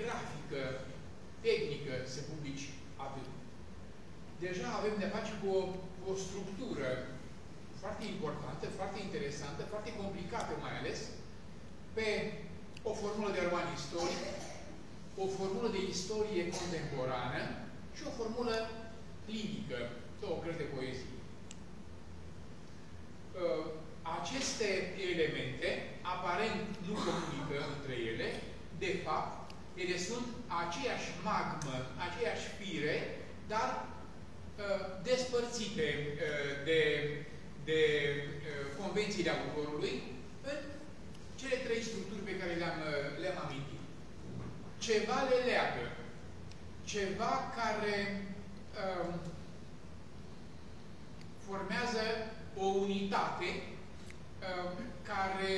grafică, tehnică, să publici atât. Deja avem de face cu o, cu o structură foarte importantă, foarte interesantă, foarte complicată mai ales, pe o formulă de roman istoric, o formulă de istorie contemporană și o formulă lirică, două cărți de poezie. Uh, aceste elemente, aparent nu comunică între ele, de fapt, ele sunt aceeași magmă, aceeași fire, dar uh, despărțite uh, de, de convențiile autorului în cele trei structuri pe care le-am le, -am, amintit. Ceva le leagă. Ceva care um, formează o unitate um, care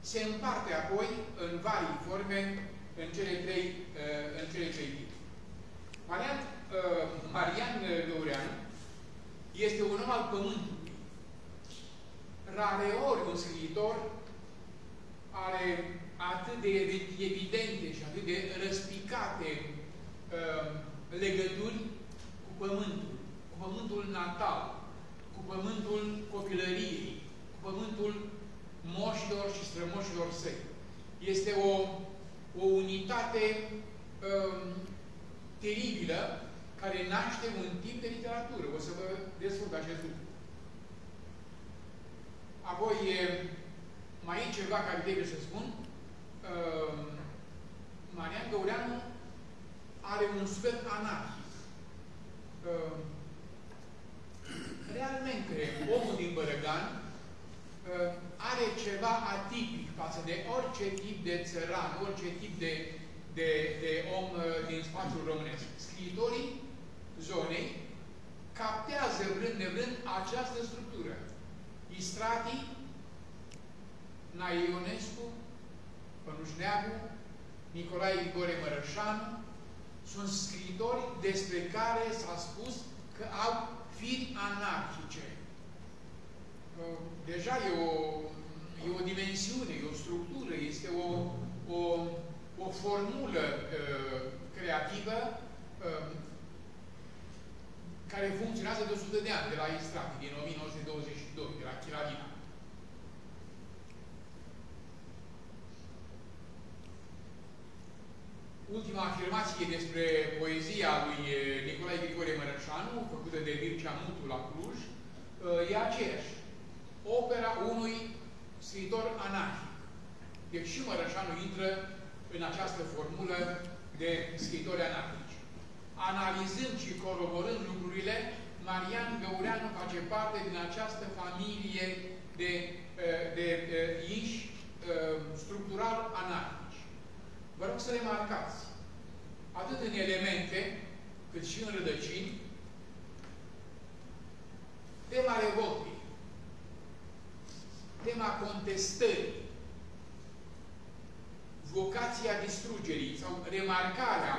se împarte apoi în vari forme în cele trei, uh, în cele trei tipuri. Marian, uh, Marian Găureanu este un om al Pământului. Rareori un scriitor are atât de evidente și atât de răspicate uh, legături cu Pământul, cu Pământul natal, cu Pământul copilăriei, cu Pământul moșilor și strămoșilor săi. Este o, o unitate um, teribilă care naște un tip de literatură. O să vă dezvolt acest lucru. Apoi, mai e ceva care trebuie să spun. Uh, Marian Găureanu are un sfert anarhic. Uh, realmente, omul din Bărăgan uh, are ceva atipic față de orice tip de țăran, orice tip de, de, de om uh, din spațiul românesc. Scriitorii zonei captează vrând nevrând această structură. Istratii Nae Ionescu, Pănuș Neagu, Nicolae Igore Mărășanu, sunt scriitori despre care s-a spus că au firi anarhice. Deja e o, e o dimensiune, e o structură, este o, o, o formulă uh, creativă uh, care funcționează de 100 de ani, de la Istrati, din 1922, de la Chiradina. ultima afirmație despre poezia lui Nicolae Grigore Mărășanu, făcută de Mircea Mutu la Cluj, e aceeași. Opera unui scriitor anarhic. Deci și Mărășanu intră în această formulă de scriitori anarhici. Analizând și coroborând lucrurile, Marian Găureanu face parte din această familie de, de, de inși structural anarhici. Vă rog să remarcați, atât în elemente, cât și în rădăcini, tema revoltei, tema contestării, vocația distrugerii sau remarcarea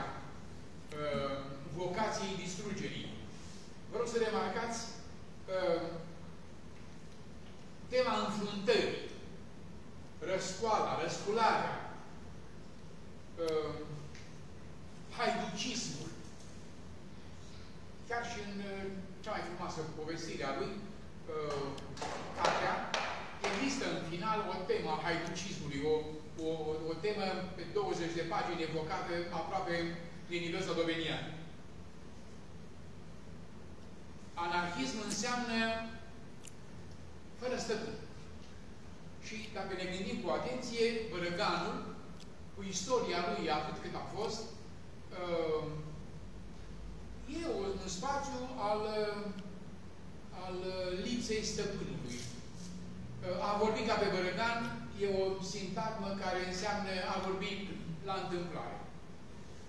uh, vocației distrugerii. Vă rog să remarcați uh, tema înfruntării, răscoala, răscularea, uh, haiducismul. Chiar și în uh, cea mai frumoasă povestire a lui, 40 de pagini evocate aproape din diversa dovenia. Anarhism înseamnă fără stăpân. Și dacă ne gândim cu atenție, Bărăganul, cu istoria lui atât cât a fost, uh, e un spațiu al, uh, al lipsei stăpânului. Uh, a vorbit ca pe Bărăgan e o sintagmă care înseamnă a vorbi la întâmplare.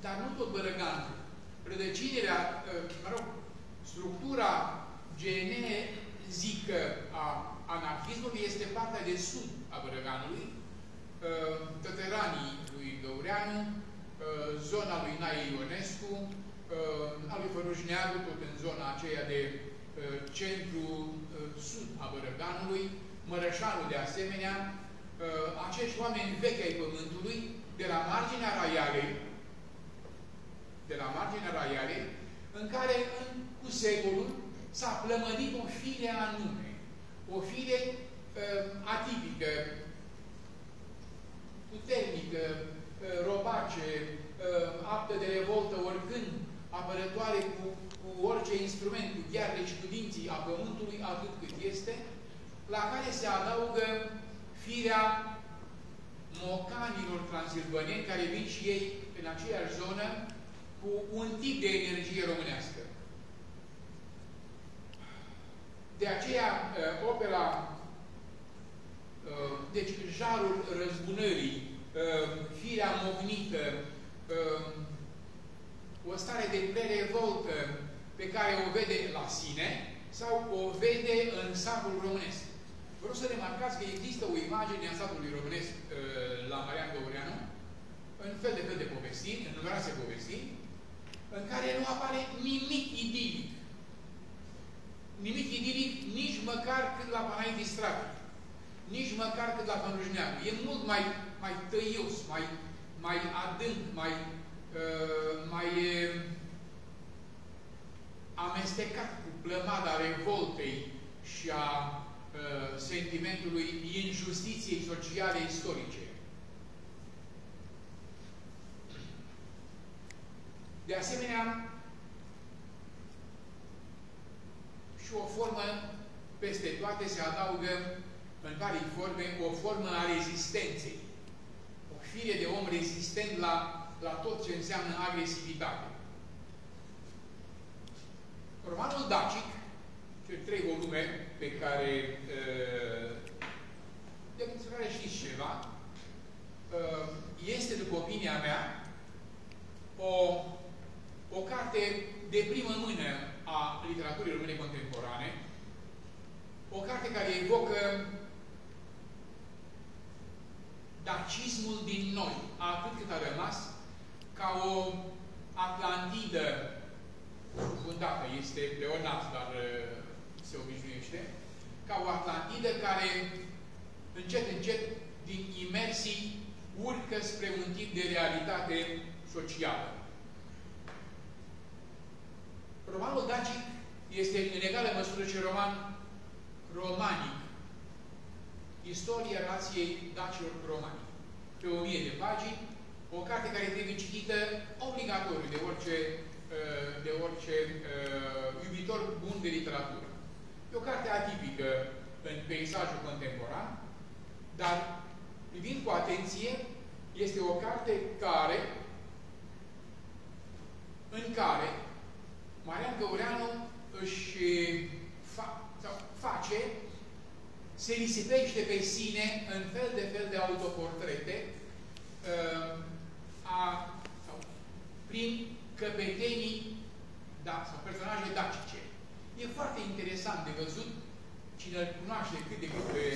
Dar nu tot Bărăgan. Rădăcinerea, uh, mă rog, structura genezică a anarhismului este partea de sud a Bărăganului, tăteranii lui Găureanu uh, zona lui Nae Ionescu, uh, a lui Fărușneagu, tot în zona aceea de uh, centru-sud uh, a Bărăganului, Mărășanul de asemenea, uh, acești oameni vechi ai Pământului, de la marginea Raialei, de la marginea Raialei, în care în, cu secolul s-a plămădit o fire anume, o fire uh, atipică, puternică, uh, robace, uh, aptă de revoltă oricând, apărătoare cu, cu orice instrument, cu ghearele și cu dinții a pământului, atât cât este, la care se adaugă firea mocanilor transilvanieni care vin și ei în aceeași zonă cu un tip de energie românească. De aceea, uh, opera, uh, deci jarul răzbunării, uh, firea movnită, o stare de prerevoltă pe care o vede la sine sau o vede în satul românesc. Vreau să remarcați că există o imagine a satului românesc la Marian Găureanu, în fel de fel de povestiri, în numeroase povestiri, în care nu apare nimic idilic. Nimic idilic nici măcar cât la Panaiti Stradă. Nici măcar cât la Pănrușneacu. E mult mai, mai tăios, mai, mai adânc, mai, uh, mai uh, amestecat cu plămada revoltei și a uh, sentimentului injustiției sociale istorice. De asemenea, și o formă peste toate se adaugă în vari forme o formă a rezistenței. O fire de om rezistent la, la tot ce înseamnă agresivitate. Romanul Dacic, cele trei volume pe care uh, de care știți ceva, uh, este, după opinia mea, o o carte de primă mână a literaturii române contemporane, o carte care evocă dacismul din noi, atât cât a rămas, ca o Atlantidă fundată, este pleonat, dar uh, se obișnuiește, ca o Atlantidă care încet, încet, din imersii, urcă spre un tip de realitate socială. Romanul dacic este în egală măsură ce roman romanic. Istoria relației dacilor cu romani. Pe o mie de pagini, o carte care trebuie citită obligatoriu de orice, uh, de orice uh, iubitor bun de literatură. E o carte atipică în peisajul contemporan, dar privind cu atenție, este o carte care, în care Marian Găureanu își fa sau face, se risipește pe sine în fel de fel de autoportrete uh, a, sau, prin căpetenii da, sau personaje dacice. E foarte interesant de văzut, cine îl cunoaște cât de cât pe,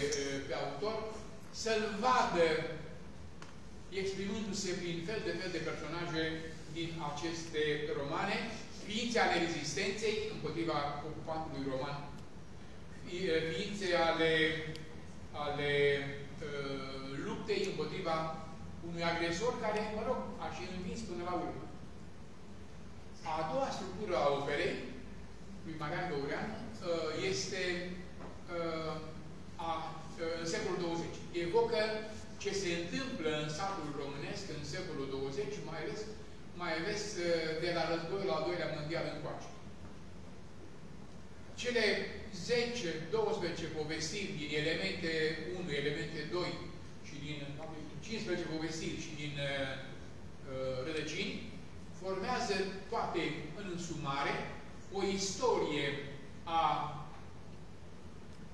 pe autor, să-l vadă exprimându-se prin fel de fel de personaje din aceste romane ființe ale rezistenței împotriva ocupantului roman, ființe ale, ale uh, luptei împotriva unui agresor care, mă rog, a și învins până la urmă. A doua structură a operei lui Marian Găurean uh, este uh, a, uh, în secolul 20. Evocă ce se întâmplă în satul românesc în secolul 20, mai ales mai ales uh, de la războiul al doilea mondial încoace. Cele 10-12 povestiri din elemente 1, elemente 2 și din 15 povestiri și din uh, uh, rădăcini formează toate în însumare o istorie a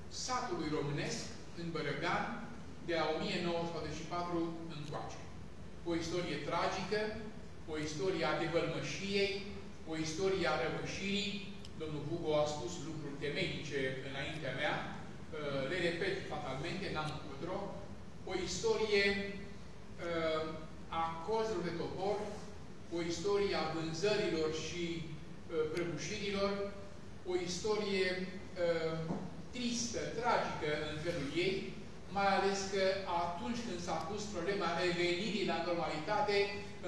satului românesc în Bărăgan de la 1944 încoace. O istorie tragică, o istorie a devălmășiei, o istorie a răvășirii. Domnul Hugo a spus lucruri temeinice înaintea mea, uh, le repet fatalmente, n-am încotro. O istorie uh, a cozelor de topor, vânzărilor și prăbușirilor, o istorie tristă, tragică în felul ei, mai ales că atunci când s-a pus problema revenirii la normalitate,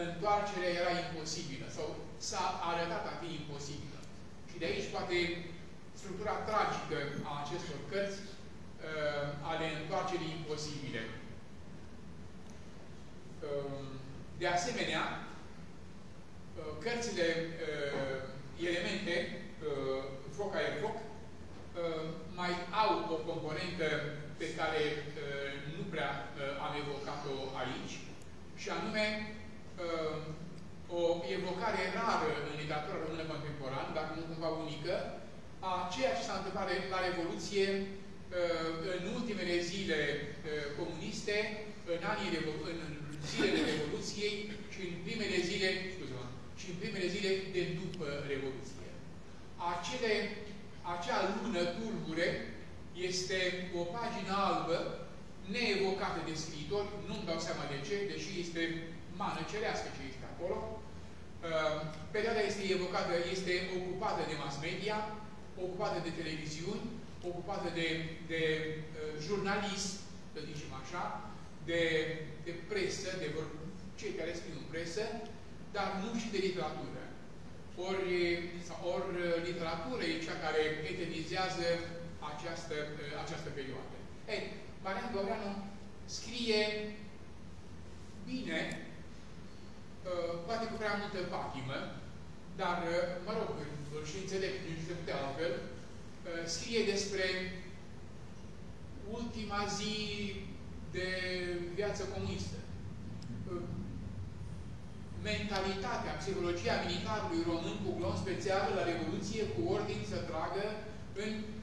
întoarcerea era imposibilă sau s-a arătat a fi imposibilă. Și de aici poate structura tragică a acestor cărți uh, ale întoarcerii imposibile. Uh, de asemenea, uh, cărțile uh, elemente, uh, foc aer foc, uh, mai au o componentă pe care uh, nu prea uh, am evocat-o aici, și anume uh, o evocare rară în literatura română contemporană, dacă nu cumva unică, a ceea ce s-a întâmplat la Revoluție uh, în ultimele zile uh, comuniste, în, anii în zilele Revoluției și în primele zile, scuze și în primele zile de după Revoluție. Acele, acea lună tulbure este o pagină albă, neevocată de scriitor, nu-mi dau seama de ce, deși este mană cerească ce este acolo. Uh, perioada este evocată, este ocupată de mass media, ocupată de televiziuni, ocupată de, de uh, jurnalist, să zicem așa, de, de presă, de vor, cei care scriu în presă, dar nu și de literatură. Ori, ori literatura e cea care etenizează această, această perioadă. Ei, Marian Găureanu scrie bine, uh, poate cu prea multă patimă, dar, uh, mă rog, și înțeleg, nu se putea altfel, uh, scrie despre ultima zi de viață comunistă. Mentalitatea, psihologia militarului român cu glonț special la Revoluție, cu ordin să tragă în uh,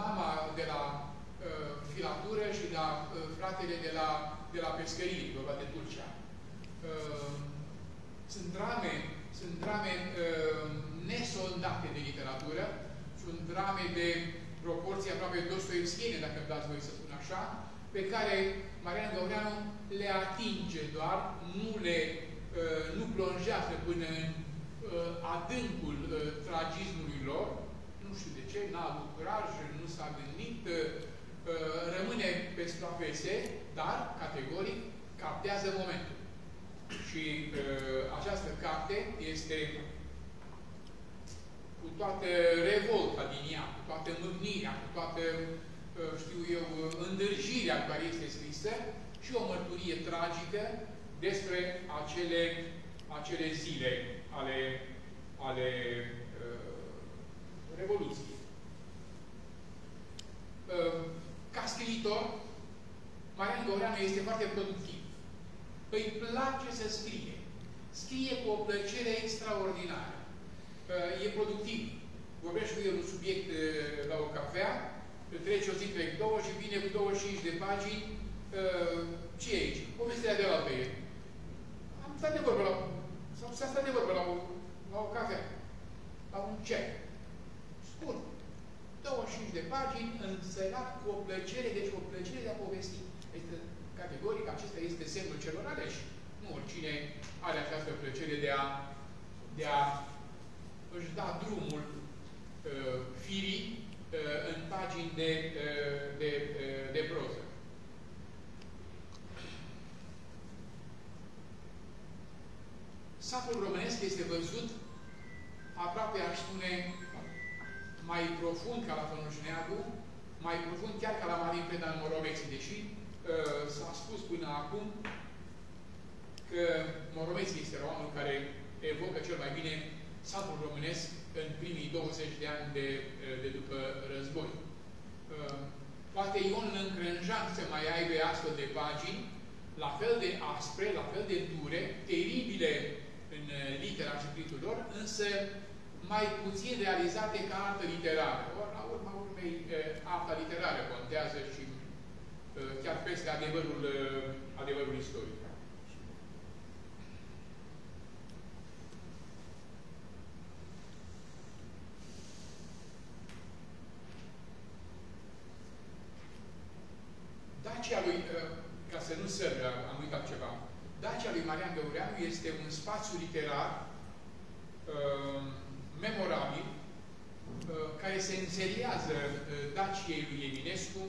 mama de la uh, filatură și la uh, fratele de la, de la pescărie, vorba de Turcia. Uh, sunt drame, sunt drame uh, nesondate de literatură, sunt drame de proporție aproape dostoevskiene, dacă îmi dați voi să spun așa, pe care Marian Gaureanu le atinge doar, nu le uh, nu plonjează până în uh, adâncul uh, tragismului lor, nu știu de ce, n-a avut curaj, nu s-a gândit, rămâne pe suprafețe, dar, categoric, captează momentul. Și această carte este cu toată revolta din ea, cu toată mânirea, cu toată știu eu, îndârjirea care este scrisă și o mărturie tragică despre acele, acele zile ale, ale uh, Revoluției. Uh, ca scriitor, Marian Goreanu este foarte productiv. Îi place să scrie. Scrie cu o plăcere extraordinară. Uh, e productiv. Vorbește cu el un subiect uh, la o cafea, trece o zi trec două și vine cu 25 de pagini. Uh, ce e aici? Povestirea de la pe el. Am stat de vorbă la, sau s-a stat de vorbă la o, la o cafea, la un cec. Scurt. 25 de pagini, înțelat cu o plăcere, deci o plăcere de a povesti. Este categoric, acesta este semnul celor aleși. Nu oricine are această plăcere de a, de a își da drumul uh, firii Uh, în pagini de, uh, de, uh, de proză. Satul românesc este văzut aproape, aș spune, mai profund ca la Fănușneagu, mai profund chiar ca la Marin Preda în Moroveți, deși uh, s-a spus până acum că Moroveți este romanul care evocă cel mai bine satul românesc în primii 20 de ani de, de după război. Uh, poate Ion Încrânjan să mai aibă astfel de pagini, la fel de aspre, la fel de dure, teribile în uh, litera și scritul lor, însă mai puțin realizate ca artă literară. Ori, la urma urmei, uh, arta literară contează și chiar peste adevărul, adevărul istoric. Dacia lui, uh, ca să nu sărg, am uitat ceva, Dacia lui Marian Găureanu este un spațiu literar uh, memorabil uh, care se înseriază uh, Daciei lui Eminescu,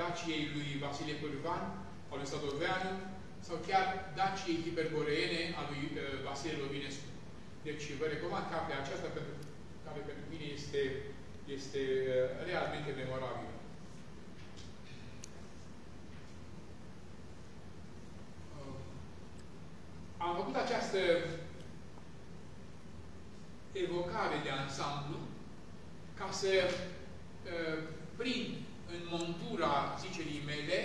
Daciei lui Vasile Pârvan, al lui Sadoveanu, sau chiar Daciei hiperboreene a lui uh, Vasile Lovinescu. Deci vă recomand cartea aceasta pentru care pentru mine este, este uh, realmente memorabilă. Uh, am făcut această evocare de ansamblu ca să uh, prind în montura zicerii mele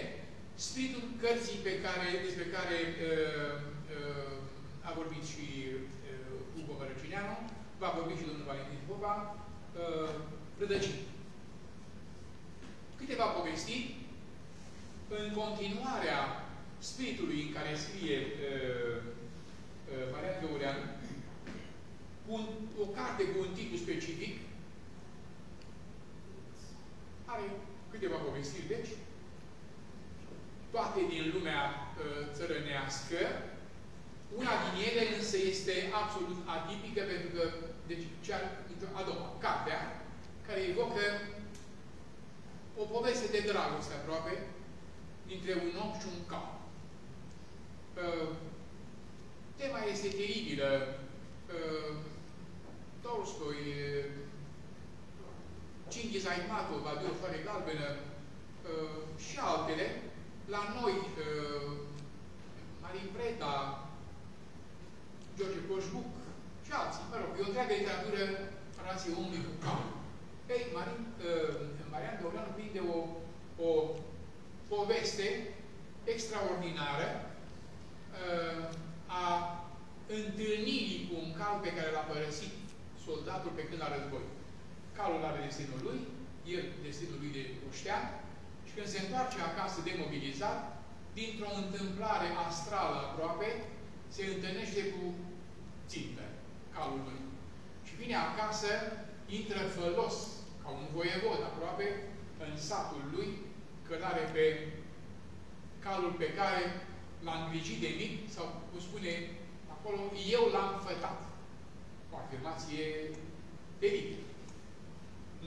spiritul cărții pe care, despre care uh, uh, a vorbit și uh, Ugo Mărăcineanu, va vorbi și domnul Valentin Popa, uh, rădăcini. Câteva povestiri în continuarea spiritului în care scrie uh, uh, Marian Găureanu, un, o carte cu un titlu specific, are câteva povestiri, deci, toate din lumea uh, țărănească. Una din ele însă este absolut atipică pentru că, deci, cea a doua, cartea, care evocă o poveste de dragoste aproape dintre un om și un cap. Uh, tema este teribilă. Uh, Tolstoi, uh, Cinghis Aitmatov, Adur Fără Galbenă uh, și altele, la noi, uh, Marin Preda, George Coșbuc și alții, mă rog, e o întreagă literatură rației omului cu cap. Ei, Marin, uh, Marian Găureanu prinde o, o poveste extraordinară uh, a întâlnirii cu un cal pe care l-a părăsit soldatul pe când la război. Calul are destinul lui, el destinul lui de oștean, și când se întoarce acasă demobilizat, dintr-o întâmplare astrală aproape, se întâlnește cu țintă, calul lui. Și vine acasă, intră fălos, ca un voievod aproape, în satul lui, călare pe calul pe care l-a îngrijit de mic, sau cum spune acolo, eu l-am fătat. O afirmație teribilă.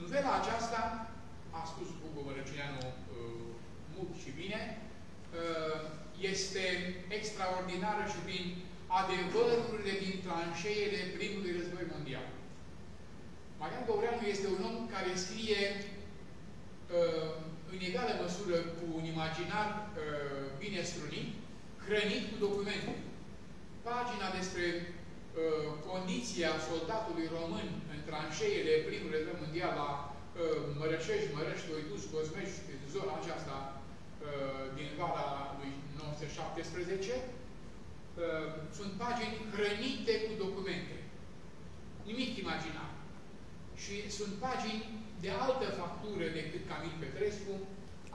Novela aceasta, a spus Hugo Mărăcineanu uh, mult și bine, uh, este extraordinară și prin adevărurile din tranșeele primului război mondial. Marian Găureanu este un om care scrie uh, în egală măsură cu un imaginar uh, bine strunit, hrănit cu documente. Pagina despre uh, condiția soldatului român în tranșeile primului război mondial la uh, Mărășești, Mărăști, Oitus, Cosmești, zona aceasta uh, din vara lui 1917, uh, sunt pagini hrănite cu documente. Nimic imaginar. Și sunt pagini de altă factură decât Camil Petrescu,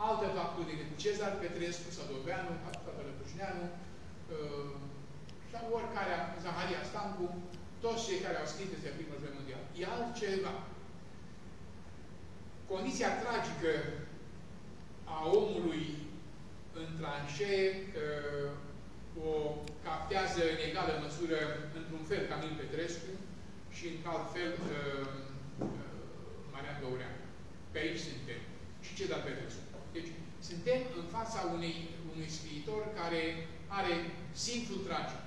altă factură decât Cezar Petrescu, Sadoveanu, Pălăpușneanu, uh, sau oricare, Zaharia Stancu, toți cei care au scris despre primul război mondial. E altceva. Condiția tragică a omului în tranșee uh, o captează în egală măsură, într-un fel, Camil Petrescu și într-alt fel uh, uh, Marian Găureanu. Pe aici suntem. Și ce da Petrescu. Deci, suntem în fața unei, unui scriitor care are simțul tragic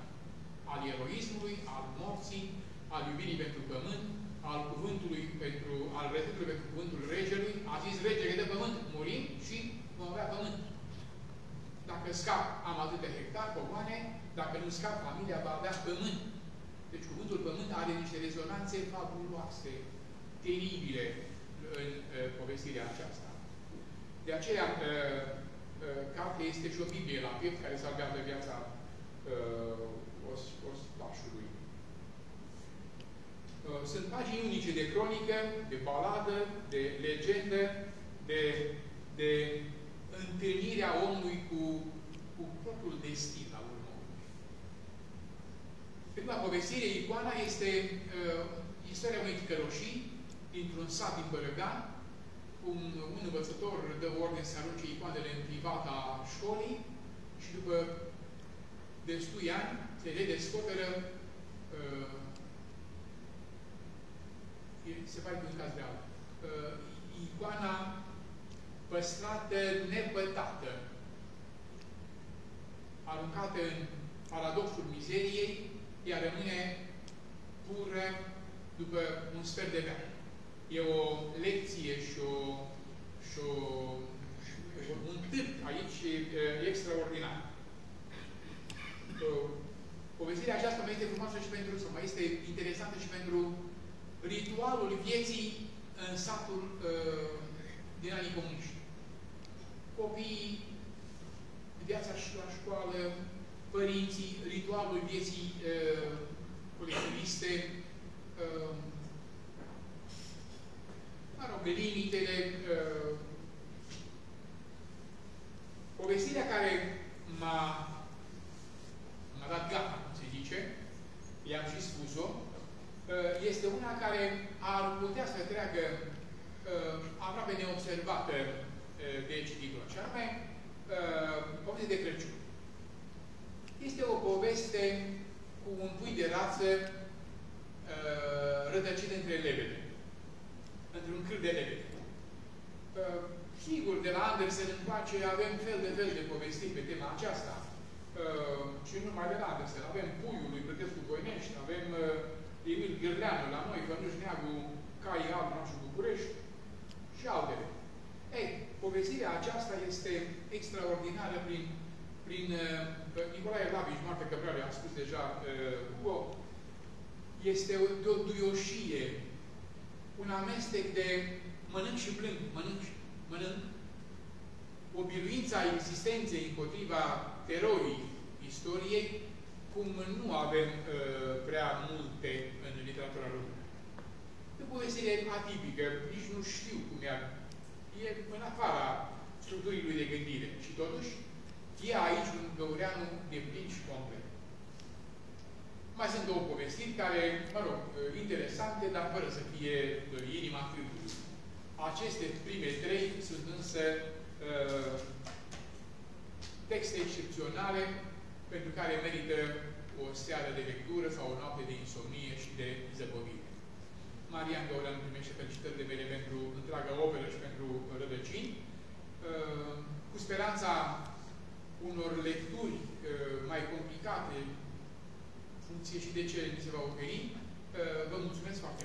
al eroismului, al morții, al iubirii pentru pământ, al cuvântului pentru, al respectului pentru cuvântul regelui, a zis regele de pământ, murim și vom avea pământ. Dacă scap, am atât de hectar, pogoane, dacă nu scap, familia va avea pământ. Deci cuvântul pământ are niște rezonanțe fabuloase, teribile în uh, povestirea aceasta. De aceea, uh, uh, cartea este și o Biblie la piept care salvează viața uh, os, ostașului. Uh, sunt pagini unice de cronică, de baladă, de legendă, de, de întâlnirea omului cu, cu propriul destin al omului. Prima povestire, icoana, este uh, istoria unui ticăloșii dintr-un sat din Bărăgan, un, un învățător dă ordine să arunce icoanele în privata școlii și după destui ani se redescoperă uh, se pare că e un caz real, uh, icoana păstrată nepătată, aruncată în paradoxul mizeriei, ea rămâne pură după un sfert de veac. E o lecție și, o, și, o, și un târg aici extraordinar. Povestirea aceasta mai este frumoasă și pentru, sau mai este interesantă și pentru ritualul vieții în satul uh, din anii comuniști. Copiii, viața și la școală, părinții, ritualul vieții uh, colectiviste, uh, mă rog, limitele, uh, povestirea care m-a dat gata, cum se zice, i-am și spus-o, uh, este una care ar putea să treacă uh, aproape neobservată uh, de cititul, și anume poveste de Crăciun. Este o poveste cu un pui de rață rătăcit între lebede, într-un câr de lebede. Sigur, de la Andersen încoace avem fel de fel de povestiri pe tema aceasta. Uh, și nu numai de la Andersen. Avem Puiul lui Brătescu Voinești, avem uh, Emil Gârleanu la noi, Fănuș Neagu, Cai Alba și București și altele. Ei, povestirea aceasta este extraordinară prin, prin uh, Nicolae Lavici, Marta Căprale, a spus deja uh, Hugo, este o, de o duioșie, un amestec de mănânc și plâng, mănânc, mănânc, o biruință a existenței împotriva terorii istoriei, cum nu avem uh, prea multe în literatura română. E o povestire atipică, nici nu știu cum e. E în afara structurii lui de gândire. Și totuși, e aici un găureanu de plin și complet. Mai sunt două povestiri care, mă rog, interesante, dar fără să fie inima câmpului. Aceste prime trei sunt însă uh, texte excepționale pentru care merită o seară de lectură sau o noapte de insomnie și de zăbovire. Marian Gaulean primește felicitările mele pentru întreaga operă și pentru rădăcini, uh, cu speranța unor lecturi uh, mai complicate, funcție și de ce mi se va oferi. Uh, vă mulțumesc foarte